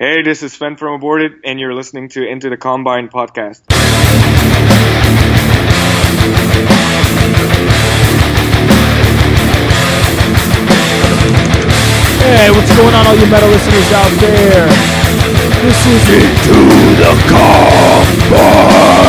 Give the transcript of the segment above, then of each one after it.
Hey, this is Sven from Aborted, and you're listening to Into the Combine podcast. Hey, what's going on, all you metal listeners out there? This is Into the Combine!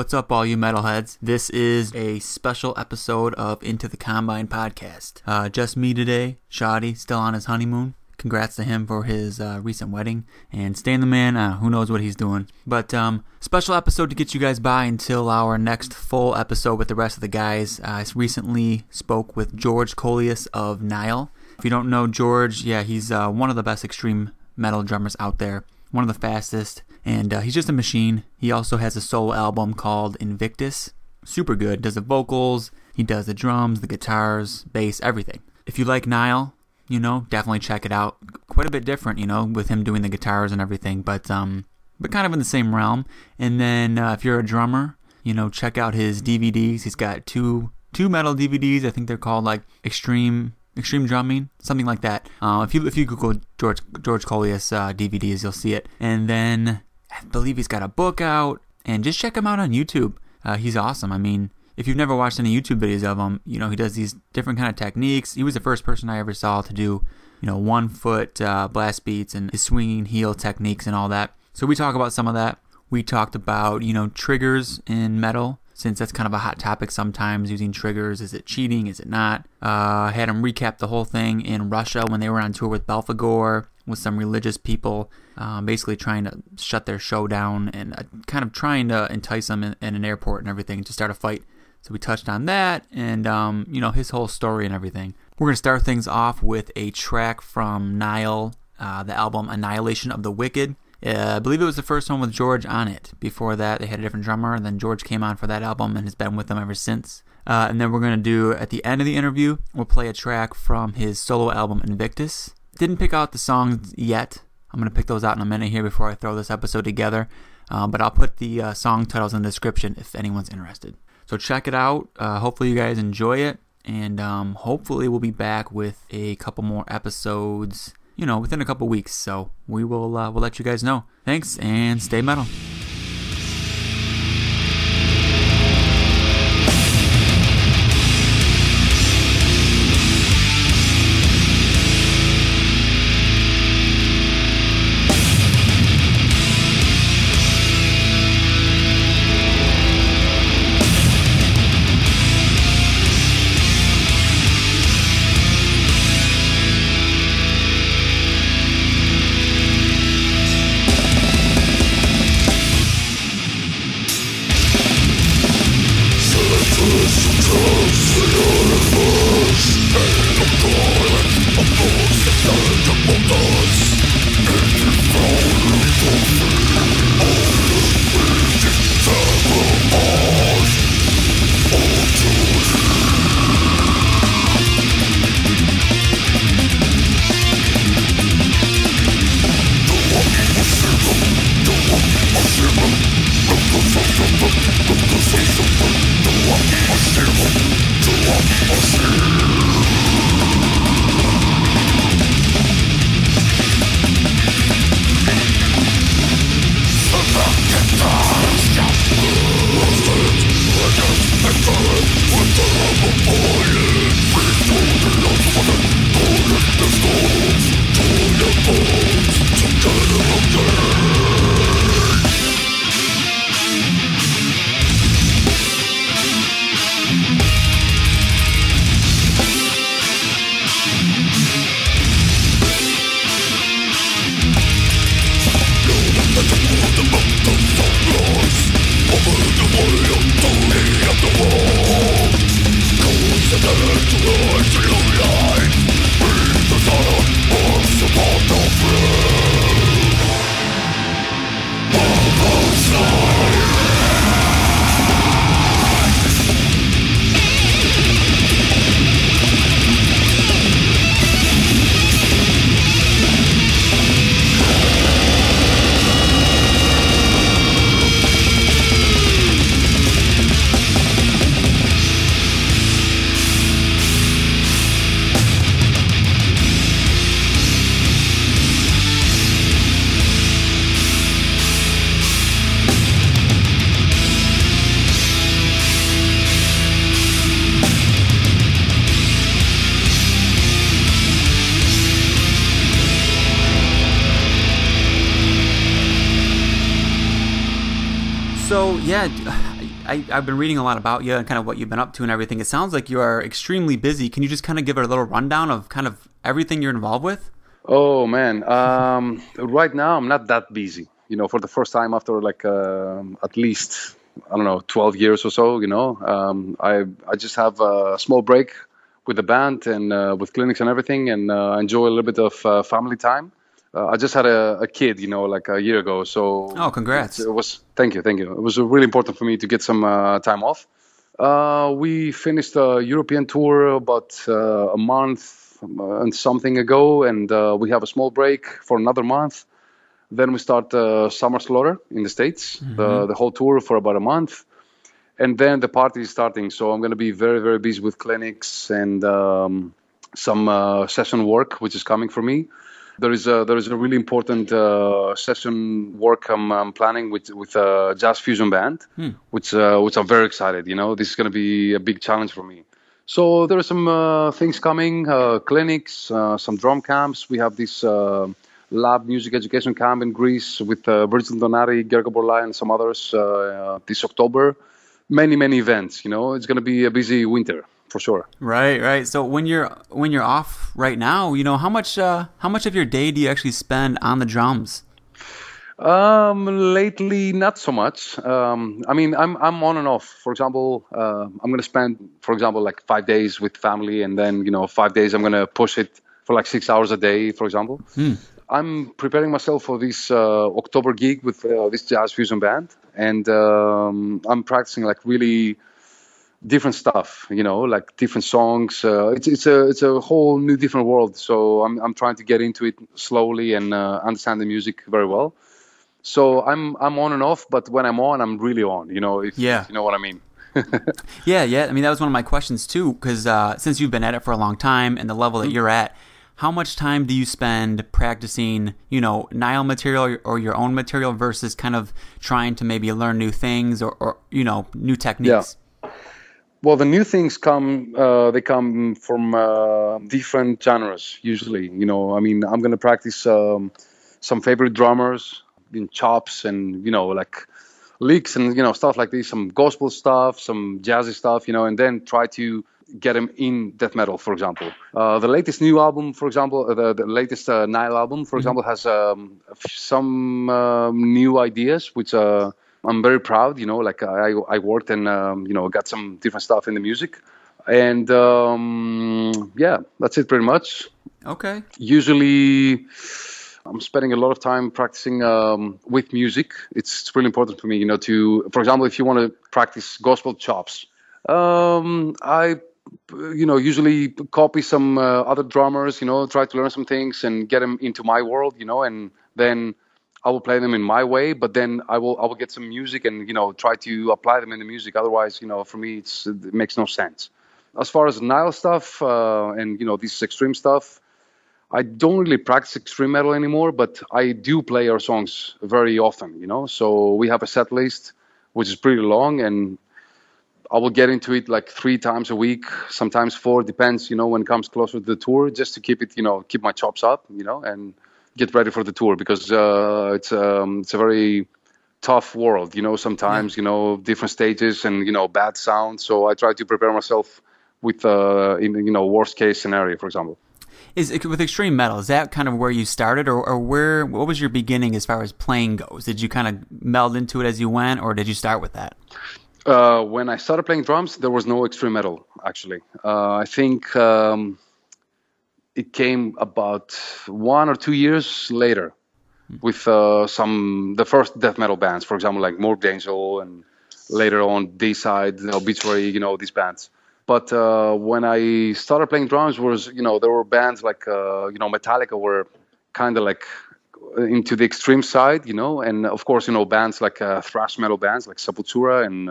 What's up, all you metalheads? This is a special episode of Into the Combine podcast. Uh, just me today. Shoddy still on his honeymoon. Congrats to him for his uh, recent wedding. And Stan the Man, uh, who knows what he's doing. But um, special episode to get you guys by until our next full episode with the rest of the guys. I recently spoke with George Kollias of Nile. If you don't know George, yeah, he's uh, one of the best extreme metal drummers out there. One of the fastest and uh, he's just a machine. He also has a solo album called Invictus. Super good. Does the vocals, he does the drums, the guitars, bass, everything. If you like Nile, you know, definitely check it out. Quite a bit different, you know, with him doing the guitars and everything, but um, but kind of in the same realm. And then uh, if you're a drummer, you know, check out his DVDs. He's got two two metal DVDs. I think they're called like Extreme Extreme Drumming, something like that. Uh, if you if you Google George George Kollias uh, DVDs, you'll see it. And then I believe he's got a book out, and just check him out on YouTube. Uh, he's awesome. I mean, if you've never watched any YouTube videos of him, you know he does these different kind of techniques. He was the first person I ever saw to do, you know, one foot uh, blast beats and his swinging heel techniques and all that. So we talk about some of that. We talked about you know triggers in metal since that's kind of a hot topic sometimes using triggers. Is it cheating? Is it not? Uh, had him recap the whole thing in Russia when they were on tour with Belphegor with some religious people, um, basically trying to shut their show down and uh, kind of trying to entice them in, in, an airport and everything to start a fight. So we touched on that and, um, you know, his whole story and everything. We're going to start things off with a track from Nile, uh, the album Annihilation of the Wicked. Uh, I believe it was the first one with George on it. Before that, they had a different drummer, and then George came on for that album and has been with them ever since. Uh, and then we're going to do, at the end of the interview, we'll play a track from his solo album Invictus. Didn't pick out the songs yet. I'm going to pick those out in a minute here before I throw this episode together. Um, but I'll put the uh, song titles in the description if anyone's interested. So check it out. Uh, hopefully, you guys enjoy it. And um, hopefully, we'll be back with a couple more episodes, you know, within a couple weeks. So we will uh, we'll let you guys know. Thanks and stay metal. I, I've been reading a lot about you and kind of what you've been up to and everything. It sounds like you are extremely busy. Can you just kind of give a little rundown of kind of everything you're involved with? Oh man, um, right now I'm not that busy. You know, for the first time after like uh, at least I don't know 12 years or so. You know, um, I I just have a small break with the band and uh, with clinics and everything, and uh, enjoy a little bit of uh, family time. Uh, I just had a, a, kid, you know, like a year ago. So oh, congrats! It was thank you, thank you. It was really important for me to get some uh, time off. Uh, we finished a European tour about uh, a month and something ago, and uh, we have a small break for another month. Then we start Summer Slaughter in the States, mm-hmm. the, the whole tour for about a month. And then the party is starting. So I'm going to be very, very busy with clinics and um, some uh, session work, which is coming for me there is a there is a really important uh, session work I'm, I'm, planning with with a jazz fusion band, hmm. which uh, which I'm very excited. You know, this is going to be a big challenge for me. So there are some uh, things coming, uh, clinics, uh, some drum camps. We have this uh, lab music education camp in Greece with uh, Virgil Donati, Gergo Borlai, and some others this October. Many many events. You know, it's going to be a busy winter for sure. Right, right. So when you're when you're off right now, you know how much uh, how much of your day do you actually spend on the drums? Um, lately, not so much. Um, I mean, I'm I'm on and off. For example, uh, I'm gonna spend, for example, like five days with family, and then you know, five days I'm gonna push it for like six hours a day, for example. Hmm. I'm preparing myself for this uh, October gig with uh, this jazz fusion band, and um, I'm practicing like really different stuff you know like different songs uh, it's it's a it's a whole new different world. So i'm i'm trying to get into it slowly and uh, understand the music very well. So i'm i'm on and off but when i'm on i'm really on you know if, yeah. you know what i mean. Yeah yeah. I mean that was one of my questions too because uh, since you've been at it for a long time and the level that mm-hmm. you're at how much time do you spend practicing, you know, Nile material or your own material versus kind of trying to maybe learn new things or, or you know, new techniques? Well, the new things come. Uh, they come from uh, different genres. Usually, you know. I mean, I'm gonna practice um, some favorite drummers in chops and you know like licks and you know stuff like this. Some gospel stuff, some jazzy stuff, you know, and then try to get them in death metal, for example. Uh, the latest new album, for example, uh, the, the latest uh, Nile album, for mm-hmm. example, has um, some um, new ideas, which uh, I'm very proud. You know, like I I worked and um, you know got some different stuff in the music, and um, yeah, that's it pretty much. Okay. Usually. I'm spending a lot of time practicing um, with music. It's, it's really important for me, you know, to, for example, if you want to practice gospel chops, um, I you know usually copy some uh, other drummers you know try to learn some things and get them into my world you know and then I will play them in my way, but then I will I will get some music and you know try to apply them in the music. Otherwise, you know, for me, it's it makes no sense. As far as Nile stuff uh, and you know this extreme stuff, I don't really practice extreme metal anymore, but I do play our songs very often. You know, so we have a set list which is pretty long, and I will get into it like three times a week, sometimes four, depends. You know, when it comes closer to the tour, just to keep it, you know, keep my chops up. You know, and get ready for the tour because uh, it's um, it's a very tough world. You know, sometimes you know different stages and you know bad sound. So I try to prepare myself with uh, in you know worst case scenario, for example. Is with extreme metal is that kind of where you started, or, or where what was your beginning as far as playing goes? Did you kind of meld into it as you went, or did you start with that? Uh, when I started playing drums, there was no extreme metal actually. Uh, I think. Um, it came about one or two years later with uh, some the first death metal bands, for example, like Morbid Angel, and later on you know, Obituary, you know, these bands. But uh, when I started playing drums, was you know there were bands like uh, you know Metallica were kind of like into the extreme side, you know, and of course you know bands like uh, thrash metal bands like Sepultura and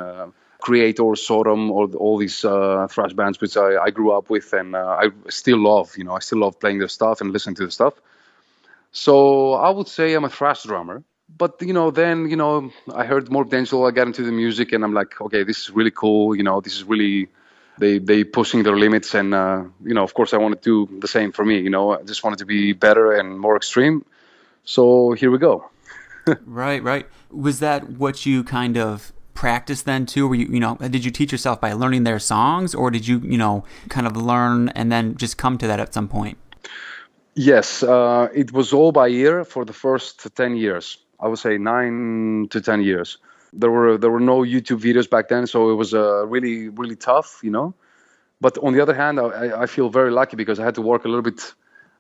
Kreator, Sodom, or all these uh, thrash bands which I, I, grew up with and uh, I still love. You know, I still love playing their stuff and listening to the stuff. So I would say I'm a thrash drummer. But you know, then you know, I heard more potential. I got into the music, and I'm like, okay, this is really cool. You know, this is really they they pushing their limits, and uh, you know, of course, I want to do the same for me. You know, I just wanted to be better and more extreme. So here we go. right, right. Was that what you kind of practiced then too? Were you, you know, did you teach yourself by learning their songs, or did you, you know, kind of learn and then just come to that at some point? Yes, uh, it was all by ear for the first ten years. I would say nine to ten years. There were there were no YouTube videos back then, so it was uh, really really tough, you know. But on the other hand, I, I feel very lucky because I had to work a little bit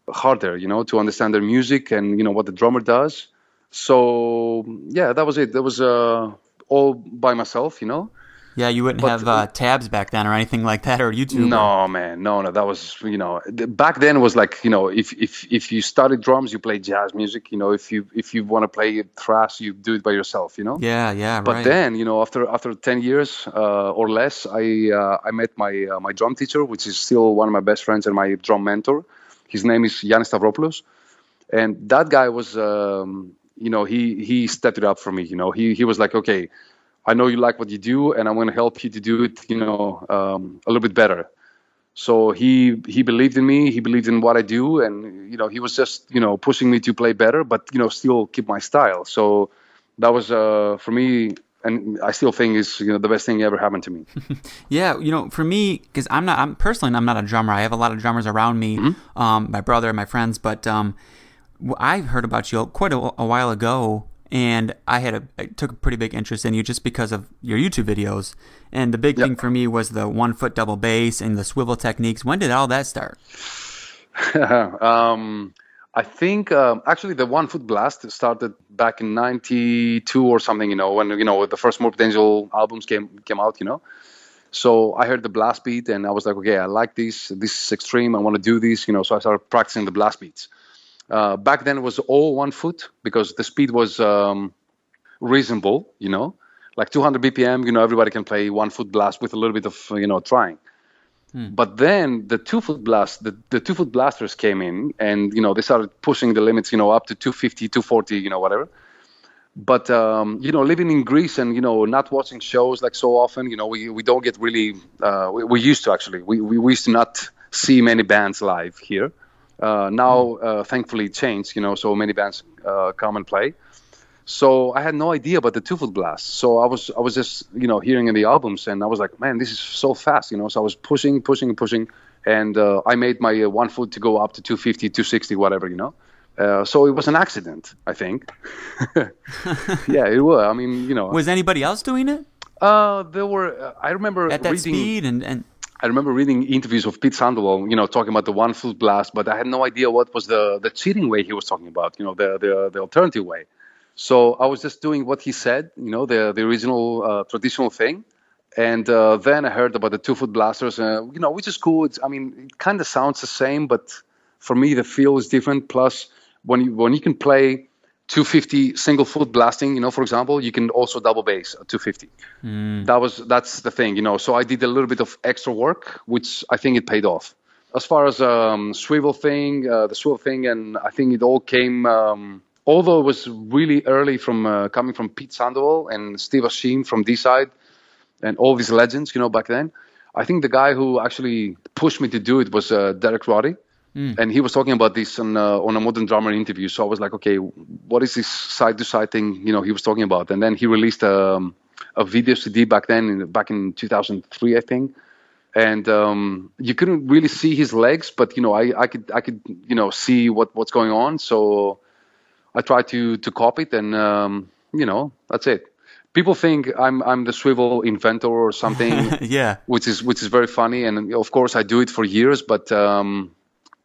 harder, you know, to understand their music and you know what the drummer does. So yeah, that was it. That was uh, all by myself, you know. Yeah, you wouldn't But- have uh, tabs back then or anything like that, or YouTube. No, man, no, no. That was you know back then it was like you know if if if you studied drums, you play jazz music. You know if you if you want to play thrash, you do it by yourself. You know. Yeah, yeah, But right. then, you know, after after ten years uh, or less, I uh, I met my uh, my drum teacher, which is still one of my best friends and my drum mentor. His name is Yannis Stavropoulos, and that guy was, um, you know, he he stepped it up for me. You know, he he was like, okay, I know you like what you do, and I'm going to help you to do it, you know, um, a little bit better. So he he believed in me. He believed in what I do, and you know, he was just you know pushing me to play better, but you know, still keep my style. So that was uh, for me, and I still think is you know the best thing ever happened to me. Yeah, you know, for me, because I'm not, I'm personally, I'm not a drummer. I have a lot of drummers around me, Mm-hmm. um, my brother, my friends, but um, I heard about you quite a, a while ago, and I had a, I took a pretty big interest in you just because of your YouTube videos. And the big Yep. thing for me was the one foot double bass and the swivel techniques. When did all that start? um, I think um, actually the one foot blast started back in '92 or something. You know when you know the first Morbid Angel albums came came out. You know, so I heard the blast beat and I was like, okay, I like this. This is extreme. I want to do this. You know, so I started practicing the blast beats. Uh, back then it was all one foot because the speed was um, reasonable. You know, like 200 BPM. You know, everybody can play one foot blast with a little bit of you know trying. But then the two foot blast, the, the two foot blasters came in and, you know, they started pushing the limits, you know, up to 250, 240, you know, whatever. But, um, you know, living in Greece and, you know, not watching shows like so often, you know, we, we don't get really, uh, we, we used to actually, we, we, we used to not see many bands live here. Uh, now, uh, thankfully, it changed, you know, so many bands uh, come and play. So I had no idea about the two foot blast. So I was I was just you know hearing in the albums, and I was like, man, this is so fast, you know. So I was pushing, pushing, pushing, and uh, I made my uh, one foot to go up to 250, 260, whatever, you know. Uh, so it was an accident, I think. yeah, it was. I mean, you know, Was anybody else doing it uh, there were. Uh, I remember at that reading. speed? And, and I remember reading interviews of Pete Sandoval, you know, talking about the one foot blast, but I had no idea what was the the cheating way he was talking about, you know, the the, the alternative way. So I was just doing what he said, you know, the the original uh, traditional thing, and uh, then I heard about the two foot blasters, uh, you know, which is cool. It's, I mean, it kind of sounds the same, but for me the feel is different. Plus, when you when you can play 250 single foot blasting, you know, for example, you can also double bass at 250 that was that's the thing you know so i did a little bit of extra work which i think it paid off. As far as um, swivel thing uh, the swivel thing and i think it all came um, although it was really early from uh, coming from pete sandoval and steve Asheim from Deicide and all these legends you know back then i think the guy who actually pushed me to do it was uh, derek roddy and he was talking about this on uh, on a modern drummer interview. So I was like, okay, what is this side to side thing? You know, he was talking about. And then he released um, a video CD back then, in, back in 2003, I think. And um, you couldn't really see his legs, but you know, I, I could I could you know see what what's going on. So I tried to to copy it, and um, you know, that's it. People think I'm I'm the swivel inventor or something yeah, which is which is very funny and of course I do it for years but um,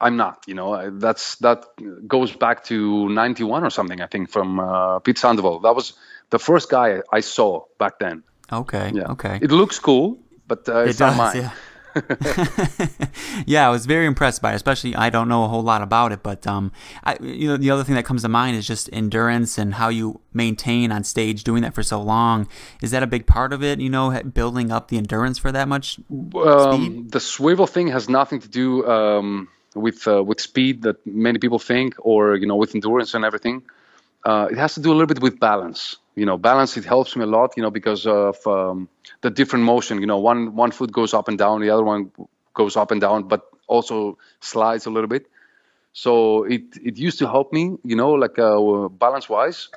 I'm not you know I- that's that goes back to 91 or something I think from uh, Pete Sandoval that was the first guy I saw back then okay, yeah okay. it looks cool but uh, It it's not mine yeah. yeah, I was very impressed by it. Especially, I don't know a whole lot about it, but um, I, you know, the other thing that comes to mind is just endurance and how you maintain on stage doing that for so long. Is that a big part of it? You know, building up the endurance for that much. um, the swivel thing has nothing to do um, with uh, with speed that many people think, or you know, with endurance and everything. Uh, it has to do a little bit with balance. You know, balance it helps me a lot. You know, because of um, the different motion. You know, one one foot goes up and down, the other one goes up and down, but also slides a little bit. So it it used to help me. You know, like uh, balance wise.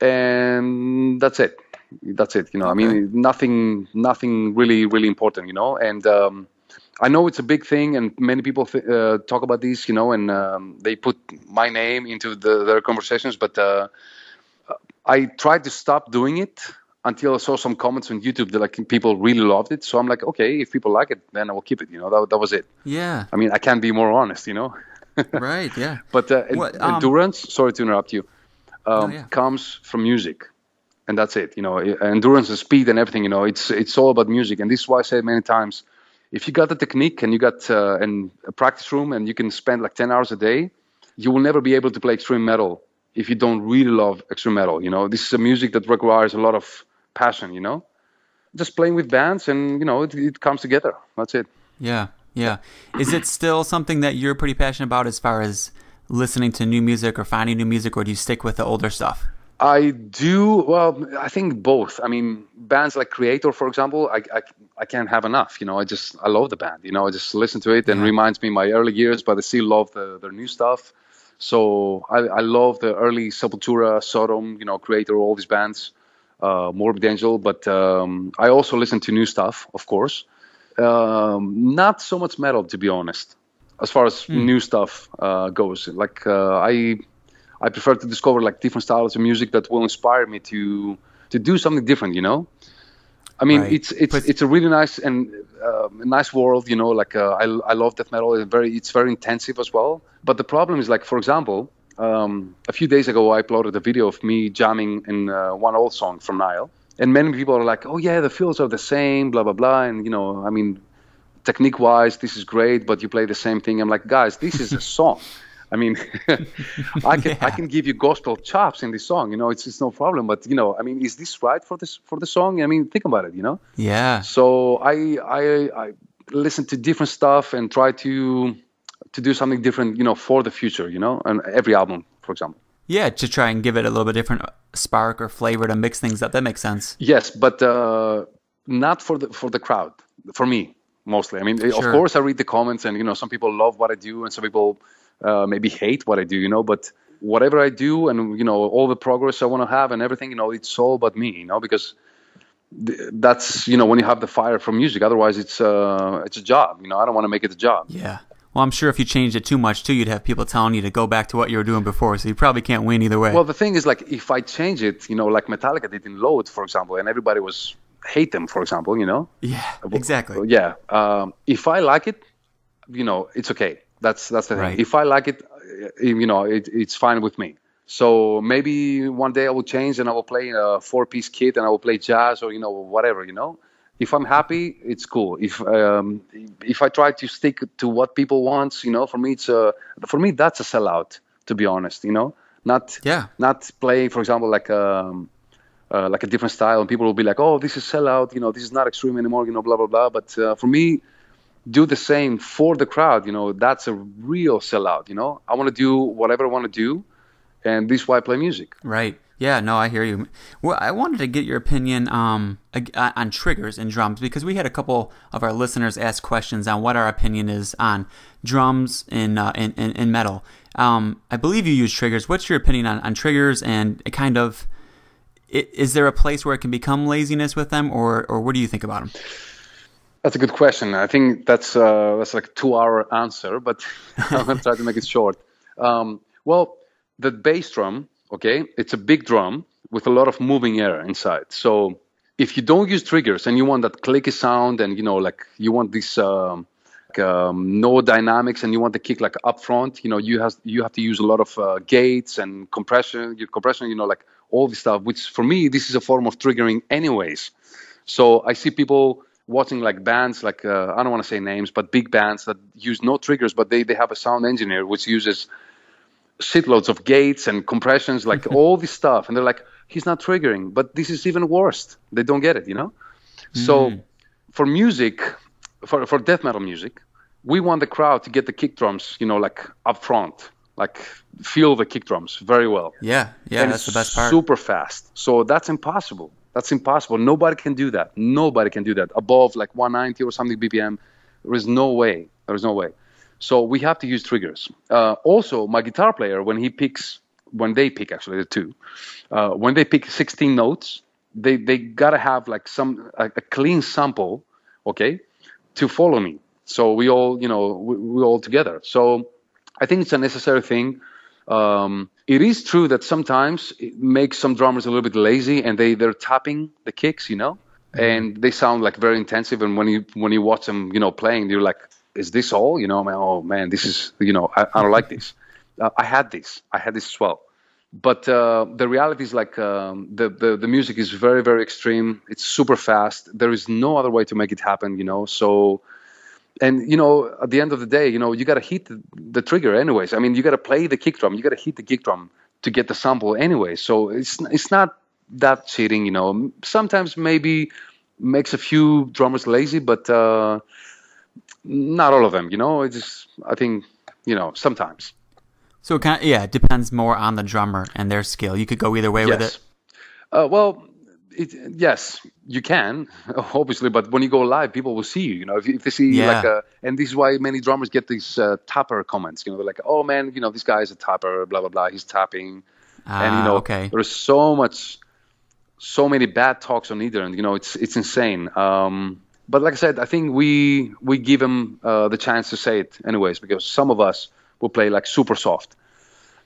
and that's it. That's it. You know, I mean, nothing, nothing really, really important. You know, and um, I know it's a big thing, and many people th- uh, talk about this. You know, and um, they put my name into the, their conversations, but uh, I tried to stop doing it until I saw some comments on YouTube that like people really loved it. So I'm like, okay, if people like it, then I will keep it. You know, that, that was it. Yeah. I mean, I can't be more honest. You know. right. Yeah. But uh, What, um, endurance. Sorry to interrupt you. Um, yeah. Comes from music, and that's it. You know, endurance and speed and everything. You know, it's it's all about music, and this is why I say many times, if you got the technique and you got uh, and a practice room and you can spend like ten hours a day, you will never be able to play extreme metal if you don't really love extreme metal. You know, this is a music that requires a lot of passion. You know, just playing with bands and you know it, it comes together. That's it. Yeah. Yeah. Is it still something that you're pretty passionate about as far as listening to new music or finding new music, or do you stick with the older stuff? I do. Well, I think both. I mean, bands like Kreator, for example, I, I, I can't have enough. You know, I just I love the band. You know, I just listen to it and Yeah. reminds me of my early years, but I still love the, their new stuff. So I, I love the early Sepultura, Sodom, you know, Kreator, all these bands, uh, Morbid Angel. But um, I also listen to new stuff, of course. Um, not so much metal, to be honest, as far as new stuff uh, goes. Like uh, I I prefer to discover like different styles of music that will inspire me to to do something different. You know, I mean, Right. it's it's But- it's a really nice and uh, nice world. You know, like uh, I I love death metal. It's very it's very intensive as well. But the problem is like, for example, um, a few days ago I uploaded a video of me jamming in uh, one old song from Nile, and many people are like, oh yeah, the feels are the same, blah blah blah, and you know, I mean, technique wise, this is great, but you play the same thing. I'm like, guys, this is a song. I mean, I can I can give you gospel chops in this song. You know, it's it's no problem. But you know, I mean, is this right for this for the song? I mean, think about it. You know. Yeah. So I I I listen to different stuff and try to to do something different. You know, for the future. You know, and every album, for example. Yeah. To try and give it a little bit different spark or flavor to mix things up. That makes sense. Yes, but uh, not for the for the crowd. For me, mostly. I mean, of course, I read the comments, and you know, some people love what I do, and some people uh, maybe hate what I do. You know, but whatever I do, and you know, all the progress I want to have, and everything, you know, it's all about me. You know, because th- that's you know when you have the fire for music. Otherwise, it's uh, it's a job. You know, I don't want to make it a job. Yeah. Well, I'm sure if you changed it too much too, you'd have people telling you to go back to what you were doing before. So you probably can't win either way. Well, the thing is, like, if I change it, you know, like Metallica did in Load, for example, and everybody was hate them, for example, you know. yeah. Exactly. Yeah. Um, if I like it, you know, it's okay. That's that's the thing. If I like it, uh, you know, it, it's fine with me. So maybe one day I will change and I will play a four-piece kit and I will play jazz or you know whatever. You know, if I'm happy, it's cool. If um, if I try to stick to what people want, you know, for me it's a for me that's a sellout. To be honest, you know, not Yeah. not play, for example, like um, uh, like a different style, and people will be like, "Oh, this is sellout," you know, this is not extreme anymore, you know, blah blah blah. But uh, for me, do the same for the crowd, you know, that's a real sellout. You know, I want to do whatever I want to do, and this is why I play music. Right. Yeah, no, I hear you. Well, I wanted to get your opinion um, uh, on triggers and drums because we had a couple of our listeners ask questions on what our opinion is on drums in uh, in, in, in metal. Um, I believe you use triggers. What's your opinion on, on triggers and kind of is there a place where it can become laziness with them, or or what do you think about them? That's a good question. I think that's uh, that's like a two-hour answer, but I'm gonna try to make it short. Um, well, the bass drum, okay, it's a big drum with a lot of moving air inside. So if you don't use triggers and you want that clicky sound, and you know, like you want this um, like, um, no dynamics, and you want the kick like up front, you know, you have you have to use a lot of uh, gates and compression, your compression, you know, like all this stuff. Which for me, this is a form of triggering, anyways. So I see people watching like bands, like uh, I don't want to say names, but big bands that use no triggers, but they, they have a sound engineer which uses shitloads of gates and compressions, like all this stuff, and they're like, he's not triggering, but this is even worse. They don't get it, you know. So for music, for for death metal music, we want the crowd to get the kick drums, you know, like up front, like feel the kick drums very well Yeah, yeah, and that's the best part. Super fast. So that's impossible. That's impossible. Nobody can do that. Nobody can do that above like 190 or something BPM. There is no way. There is no way. So we have to use triggers. Uh, also, my guitar player, when he picks when they pick actually the two, uh, when they pick 16 notes, they they gotta have like some a, a clean sample, okay, to follow me. So we all you know we, we all together. So I think it's a necessary thing. Um, it is true that sometimes it makes some drummers a little bit lazy and they they're tapping the kicks, you know, and they sound like very intensive. And when you when you watch them, you know, playing, you're like, is this all? You know, oh man, this is you know, I, I don't like this. Uh, I had this, I had this as well. But uh, the reality is like um, the, the the music is very very extreme. It's super fast. There is no other way to make it happen, you know. So and you know at the end of the day you know you got to hit the, the, trigger anyways. I mean you got to play the kick drum. You got to hit the kick drum to get the sample anyway. So it's it's not that cheating you know. Sometimes maybe makes a few drummers lazy but uh, not all of them you know. It's just i think you know sometimes. So it kind of, yeah it depends more on the drummer and their skill. You could go either way yes. with it? Uh, well it, yes, you can, obviously, but when you go live, people will see you. You know, if, if they see Yeah. like a, and this is why many drummers get these uh, tapper comments. You know, they're like, "Oh man, you know, this guy is a tapper, blah blah blah. He's tapping," and you Ah, know, okay. there's so much, so many bad talks on either, and you know, it's it's insane. Um, but like I said, I think we we give them uh, the chance to say it anyways, because some of us will play like super soft.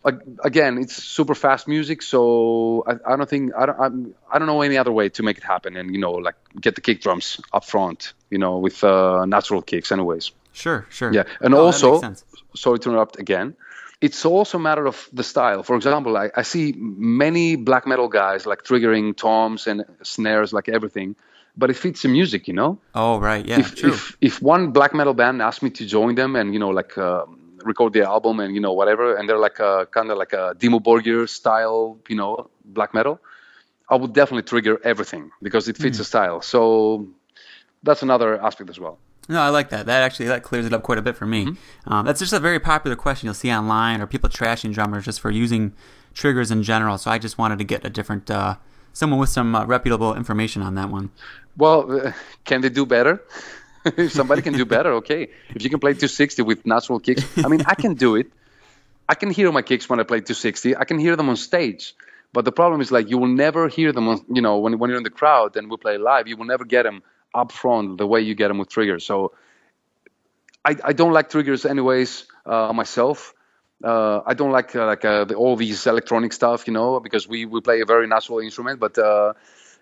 Ag- Again, it's super fast music, so I, I don't think I don't I'm, I don't know any other way to make it happen, and you know, like get the kick drums up front, you know, with uh, natural kicks, anyways. Sure, sure. Yeah, and Oh, also, sorry to interrupt again. It's also a matter of the style. For example, I, I see many black metal guys like triggering toms and snares, like everything, but it fits the music, you know. Oh, right. Yeah, if, true. if if one black metal band asked me to join them and you know like uh, record the album and you know whatever, and they're like a kind of like a Dimmu Borgir style, you know, black metal, I would definitely trigger everything because it fits the style. So that's another aspect as well. No, I like that. That actually that clears it up quite a bit for me. Mm-hmm. Um, that's just a very popular question you'll see online, or people trashing drummers just for using triggers in general. So I just wanted to get a different, uh, someone with some uh, reputable information on that one. Well, uh, can they do better? If somebody can do better, okay. If you can play 260 with natural kicks, I mean, I can do it. I can hear my kicks when I play 260. I can hear them on stage. But the problem is like you will never hear them, on, you know, when when you're in the crowd and we play live, you will never get them up front the way you get them with triggers. So I, I don't like triggers anyways uh, myself. Uh, I don't like uh, like uh, the, all these electronic stuff, you know, because we, we play a very natural instrument, but uh,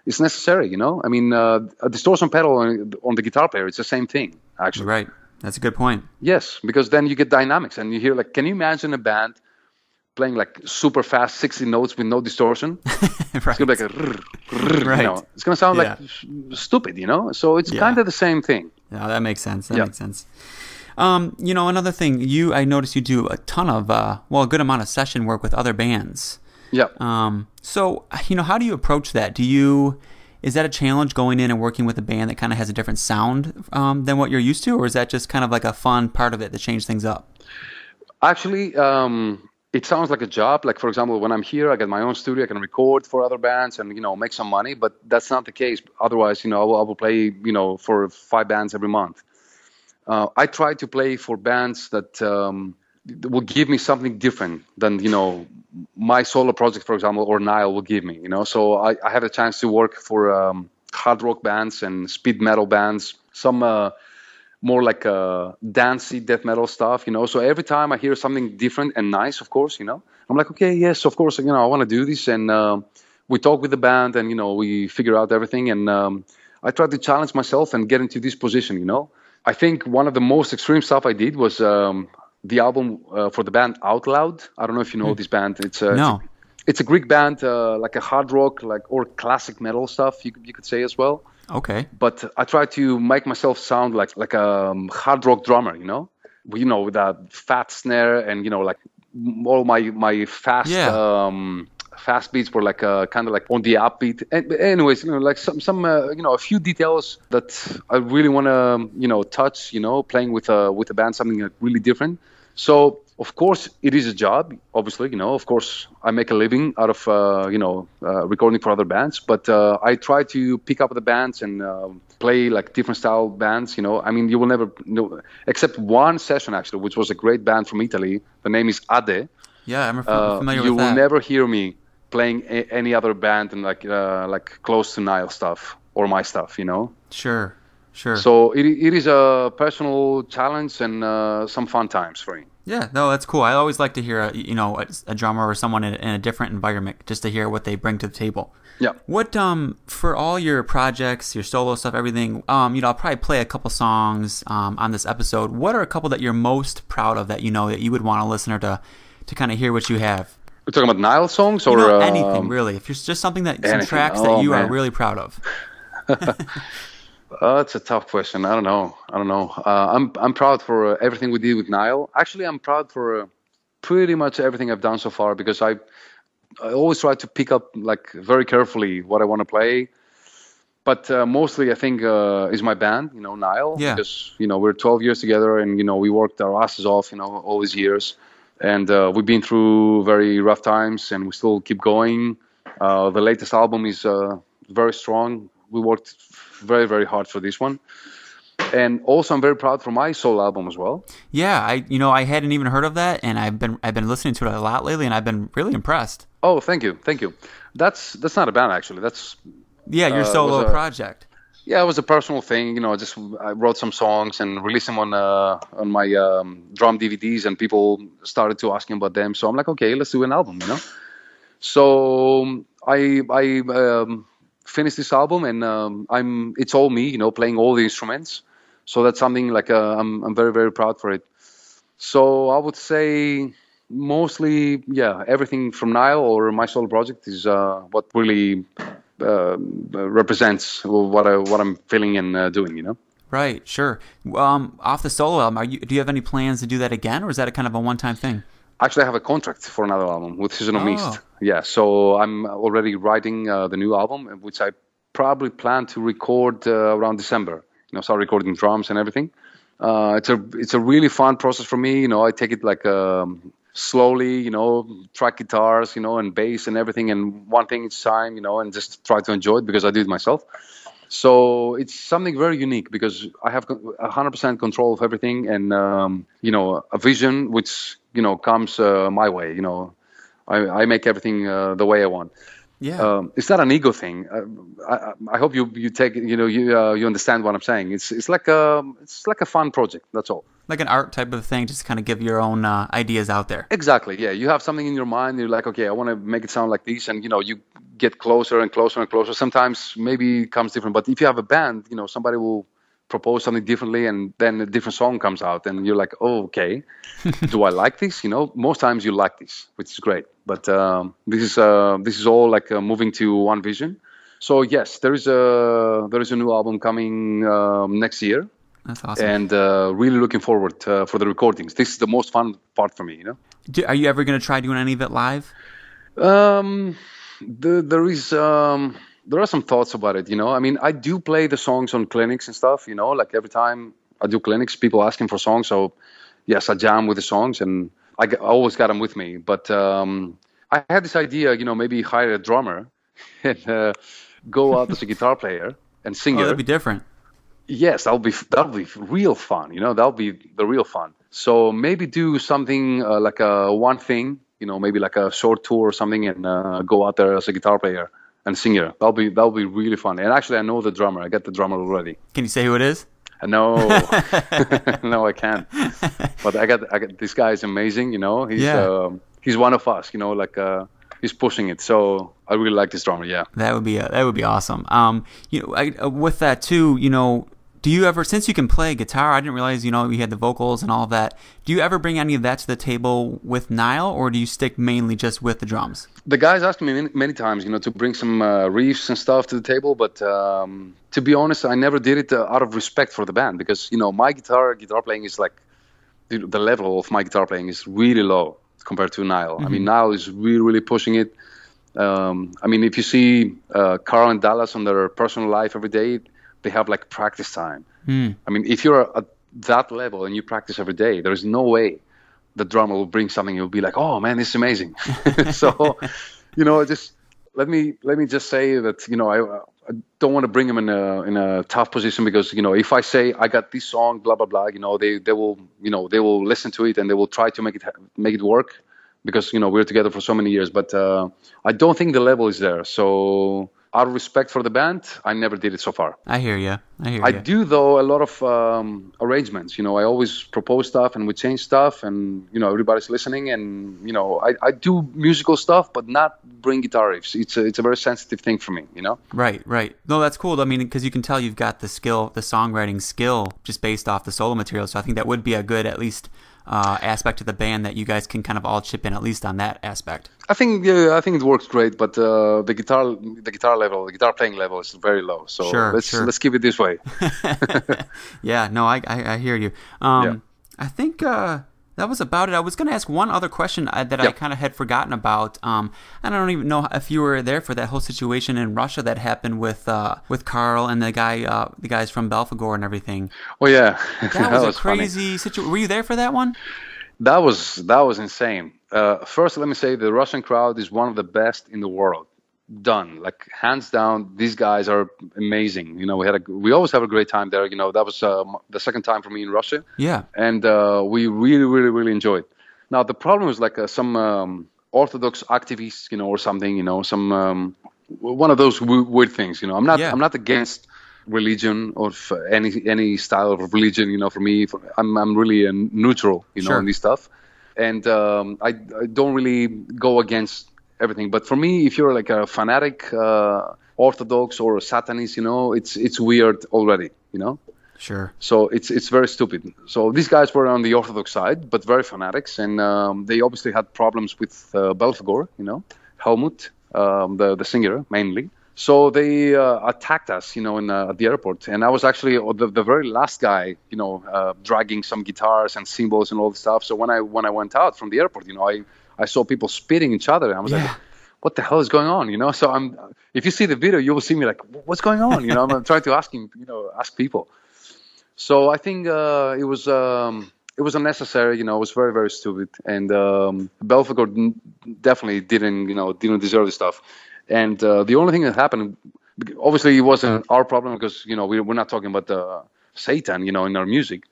it's necessary, you know. I mean, uh, a distortion pedal on, on the guitar player, it's the same thing, actually. Right. That's a good point. Yes, because then you get dynamics, and you hear like, can you imagine a band playing like super fast 60 notes with no distortion? right. It's gonna be like a, rrr, rrr, Right. you know, it's gonna sound Yeah. like s- stupid, you know. So it's Yeah. kind of the same thing. Yeah, that makes sense. That Yeah. makes sense. Um, you know, another thing, you I noticed you do a ton of uh, well, a good amount of session work with other bands. Yeah. Um, so you know, how do you approach that? Do you is that a challenge going in and working with a band that kind of has a different sound um, than what you're used to, or is that just kind of like a fun part of it to change things up? Actually, um, it sounds like a job. Like for example, when I'm here, I get my own studio. I can record for other bands and you know make some money. But that's not the case. Otherwise, you know, I will, I will play you know for five bands every month. Uh, I try to play for bands that um, will give me something different than you know my solo project, for example, or Nile will give me. You know, so I, I have a chance to work for um, hard rock bands and speed metal bands. Some. Uh, more like uh, dancey death metal stuff, you know. So every time I hear something different and nice, of course, you know, I'm like, okay, yes, of course, you know, I want to do this, and uh, we talk with the band, and you know, we figure out everything, and um, I try to challenge myself and get into this position, you know. I think one of the most extreme stuff I did was um, the album uh, for the band Out Loud. I don't know if you know this band. It's a, No. it's a Greek band, uh, like a hard rock, like or classic metal stuff, you, could- you could say as well Okay. but I try to make myself sound like like a um, hard rock drummer, you know, you know, with a fat snare and you know, like all my my fast Yeah. um, fast beats were like uh, kind of like on the upbeat. And, but anyways, you know, like some some uh, you know a few details that I really want to you know touch, you know, playing with a with a band something like really different. So of course it is a job. Obviously, you know, of course I make a living out of uh, you know uh, recording for other bands, but uh, I try to pick up the bands and uh, play like different style bands. You know, I mean, you will never know except one session actually, which was a great band from Italy. The name is Ade. Yeah, I'm Uh, familiar you will that. never hear me playing a- any other band and like uh, like close to Nile stuff or my stuff, you know. Sure, sure. So it, it is a personal challenge and uh, some fun times for me. Yeah, no, that's cool. I always like to hear, a, you know, a, a drummer or someone in, in a different environment, just to hear what they bring to the table. Yeah. What um for all your projects, your solo stuff, everything, um, you know, I'll probably play a couple songs um on this episode. What are a couple that you're most proud of that you know that you would want a listener to to kind of hear what you have? We're talking about Nile songs You or know, uh, anything really. If it's just something that some anything. tracks Oh, that you are really proud of. Uh, it's a tough question. I don't know. I don't know. Uh, I'm I'm proud for uh, everything we did with Nile. Actually, I'm proud for uh, pretty much everything I've done so far because I I always try to pick up like very carefully what I want to play. But uh, mostly, I think uh, is my band. You know, Nile. Yeah. Because you know we're 12 years together, and you know we worked our asses off. You know, all these years, and uh, we've been through very rough times, and we still keep going. Uh, the latest album is uh, very strong. We worked very, very hard for this one. And also, I'm very proud for my solo album as well. Yeah, I you know I hadn't even heard of that, and I've been I've been listening to it a lot lately, and I've been really impressed. Oh, thank you, thank you. That's that's not a band actually. That's Yeah, your Uh, solo a- project. yeah, it was a personal thing. You know, I just I wrote some songs and released them on uh, on my um, drum DVDs, and people started to asking about them. So I'm like, okay, let's do an album. You know. So I I um, finished this album, and um, I'm it's all me. You know, playing all the instruments. So that's something like uh, I'm I'm very very proud for it. So I would say mostly yeah everything from Nile or my solo project is uh, what really uh, represents what I what I'm feeling and uh, doing. You know. Right, sure. Um, off the solo album, you, do you have any plans to do that again, or is that a kind of a one-time thing? Actually, I have a contract for another album with Season of Oh. Mist. Yeah, so I'm already writing uh, the new album, which I probably plan to record uh, around December. You know, start recording drums and everything. Uh, it's a it's a really fun process for me. You know, I take it like um, slowly. You know, track guitars, you know, and bass and everything, and one thing each time. You know, and just try to enjoy it because I do it myself. So it's something very unique because I have 100% control of everything and, um, you know, a vision which, you know, comes uh, my way. You know, I, I make everything uh, the way I want. Yeah. Um, it's not an ego thing. Uh, I, I- I hope you you take you know you uh, you understand what I'm saying. It's it's like a it's like a fun project. That's all. like an art type of thing, just kind of give your own uh, ideas out there. Exactly. Yeah, you have something in your mind. You're like, okay, I want to make it sound like this, and you know, you get closer and closer and closer. Sometimes maybe it comes different, but if you have a band, you know, somebody will propose something differently, and then a different song comes out, and you're like, oh, okay, do I like this? You know, most times you like this, which is great. But um, this is uh, this is all like uh, moving to one vision. So yes, there is a there is a new album coming um, next year, That's awesome. and uh, really looking forward uh, for the recordings. This is the most fun part for me, you know. Do, are you ever going to try doing any of it live? Um, the, there is um, there are some thoughts about it. You know, I mean, I do play the songs on clinics and stuff. You know, like every time I do clinics, people asking for songs. So yes, I jam with the songs, and I always got them with me. But um, I had this idea. You know, maybe hire a drummer and uh, go out as a guitar player and Oh, singer. that'd be different. Yes, that'll be that'll be real fun. You know, that'll be the real fun. So maybe do something uh, like a one thing. You know, maybe like a short tour or something, and uh, go out there as a guitar player and singer. That'll be that'll be really fun. And actually, I know the drummer. I got the drummer already. Can you say who it is? Uh, No, no, I can't. But I got I got this guy is amazing. You know, he's Yeah. um, he's one of us. You know, like uh, he's pushing it. So I really like this drummer. Yeah. That would be uh, that would be awesome. Um, you know, I, uh, with that too, you know, do you ever since you can play guitar? I didn't realize you know you had the vocals and all that. Do you ever bring any of that to the table with Nile, or do you stick mainly just with the drums? the guys asked me many, many times, you know, to bring some uh, riffs and stuff to the table, but um, to be honest, I never did it uh, out of respect for the band because you know my guitar guitar playing is like the, the level of my guitar playing is really low compared to Nile. I mean, Nile is really really pushing it. Um, I mean, if you see uh, Karl and Dallas on their personal life every day, they have like practice time. I mean, if you're at that level and you practice every day, there is no way the drummer will bring something. You'll be like, "Oh man, this is amazing." so, you know, just let me let me just say that you know I, I don't want to bring him in a in a tough position because you know if I say I got this song, blah blah blah, you know they they will you know they will listen to it and they will try to make it make it work. because you know we're together for so many years. But uh, I don't think the level is there. So out of respect for the band, I never did it so far. I hear you. I hear you. I do though a lot of um, arrangements. You know, I always propose stuff and we change stuff, and you know everybody's listening. And you know, I, I do musical stuff, but not bring guitar riffs. It's a, it's a very sensitive thing for me. You know. Right, right. No, that's cool. I mean, because you can tell you've got the skill, the songwriting skill, just based off the solo material. So I think that would be a good, at least, uh, aspect of the band that you guys can kind of all chip in, at least on that aspect. I think yeah, I think it works great, but uh, the guitar the guitar level, the guitar playing level is very low. So Sure, let's sure. let's keep it this way. yeah, no, I, I, I hear you. Um, Yeah. I think uh, that was about it. I was going to ask one other question uh, that I kind of had forgotten about. Um, and I don't even know if you were there for that whole situation in Russia that happened with uh, with Karl and the guy, uh, the guys from Belphegor and everything. Oh yeah, That was, a crazy situation. Were you there for that one? That was that was insane. Uh, first, let me say the Russian crowd is one of the best in the world. Done, like hands down. These guys are amazing. You know, we had a we always have a great time there. You know, that was um, the second time for me in Russia, Yeah. and uh, we really, really, really enjoyed. Now the problem is like uh, some um, Orthodox activists, you know, or something. You know, some um, one of those w- weird things. You know, I'm not Yeah. I'm not against religion or f- any any style of religion. You know, for me, for, I'm I'm really uh, neutral. You know, Sure. in this stuff, and um, I I don't really go against everything. But for me, if you're like a fanatic uh, Orthodox or a Satanist, you know, it's it's weird already. You know. Sure. So it's it's very stupid. So these guys were on the Orthodox side, but very fanatics, and um, they obviously had problems with uh, Belphegor, you know, Helmuth, um, the the singer mainly. So they uh, attacked us, you know, in uh, at the airport, and I was actually the, the very last guy, you know, uh, dragging some guitars and cymbals and all the stuff. So when I when I went out from the airport, you know, I I saw people spitting each other, and I was like what the hell is going on? You know, so I'm. If you see the video, you will see me like, what's going on? You know, I'm trying to ask him, you know, ask people. So I think uh, it was um, it was unnecessary. You know, it was very very stupid, and um, Belphegor definitely didn't you know didn't deserve this stuff. And uh, the only thing that happened, obviously, it wasn't our problem because you know we, we're not talking about uh, Satan, you know, in our music,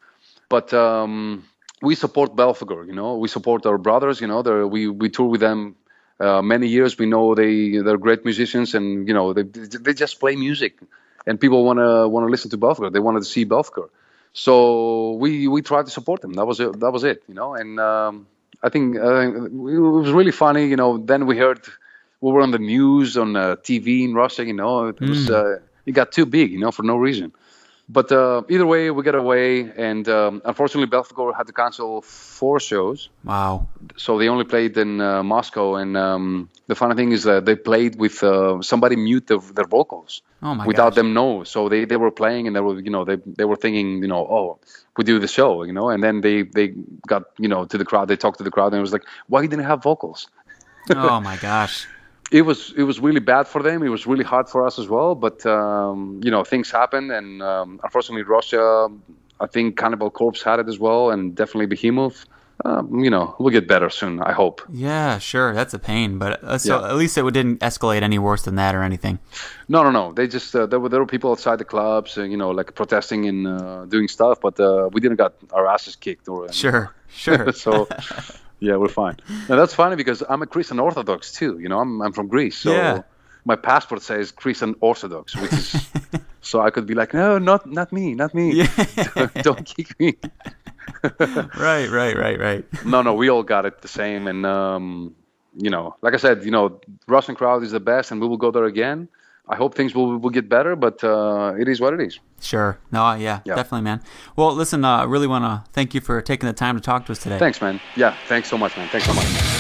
but. Um, we support Belphegor, you know. We support our brothers, you know. They're, we we tour with them uh, many years. We know they they're great musicians, and you know they they just play music, and people want to want to listen to Belphegor. They wanted to see Belphegor, so we we tried to support them. That was it. That was it, you know. And um, I think uh, it was really funny, you know. Then we heard we were on the news on uh, TV in Russia, you know. It was uh, it got too big, you know, for no reason. But uh, either way, we got away, and um, unfortunately, Belphegor had to cancel four shows Wow. so they only played in uh, Moscow, and um, the funny thing is that they played with uh, somebody mute their, their vocals Oh my without gosh. them know. So they, they were playing, and they were you know they they were thinking you know oh we do the show you know, and then they they got you know to the crowd, they talked to the crowd, and it was like why you didn't have vocals? oh my gosh. It was it was really bad for them. It was really hard for us as well. But um, you know things happen, and um, unfortunately Russia, I think Cannibal Corpse had it as well, and definitely Behemoth. Um, you know we'll get better soon. I hope. Yeah, sure. That's a pain, but uh, so Yeah. at least it didn't escalate any worse than that or anything. No, no, no. They just uh, there were there were people outside the clubs, uh, you know, like protesting and uh, doing stuff, but uh, we didn't got our asses kicked or anything. Sure, sure. so yeah, we're fine. Now that's funny because I'm a Christian Orthodox too. You know, I'm I'm from Greece, so Yeah. my passport says Christian Orthodox, which is so I could be like, no, not not me, not me. Yeah. Don't kick me. right, right, right, right. no, no, we all got it the same, and um, you know, like I said, you know, Russian crowd is the best, and we will go there again. I hope things will will get better, but uh, it is what it is. Sure. No, yeah, Yeah. definitely, man. Well, listen, uh, I really want to thank you for taking the time to talk to us today. Thanks, man. Yeah, thanks so much, man. Thanks so much.